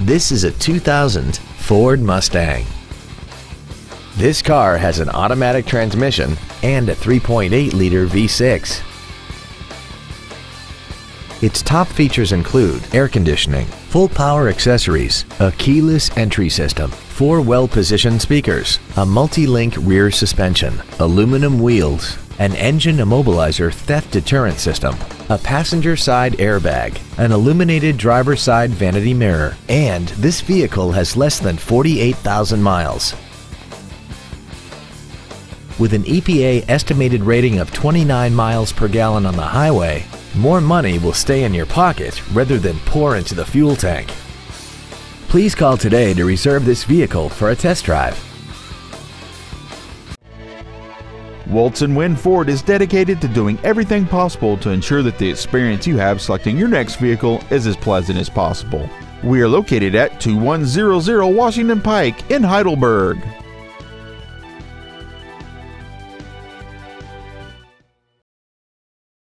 This is a 2000 Ford Mustang. This car has an automatic transmission and a 3.8-liter V6. Its top features include air conditioning, full power accessories, a keyless entry system, four well-positioned speakers, a multi-link rear suspension, aluminum wheels, an engine immobilizer theft deterrent system, a passenger side airbag, an illuminated driver side vanity mirror, and this vehicle has less than 48,000 miles. With an EPA estimated rating of 29 miles per gallon on the highway, more money will stay in your pocket rather than pour into the fuel tank. Please call today to reserve this vehicle for a test drive. Woltz Wind Ford is dedicated to doing everything possible to ensure that the experience you have selecting your next vehicle is as pleasant as possible. We are located at 2100 Washington Pike in Heidelberg.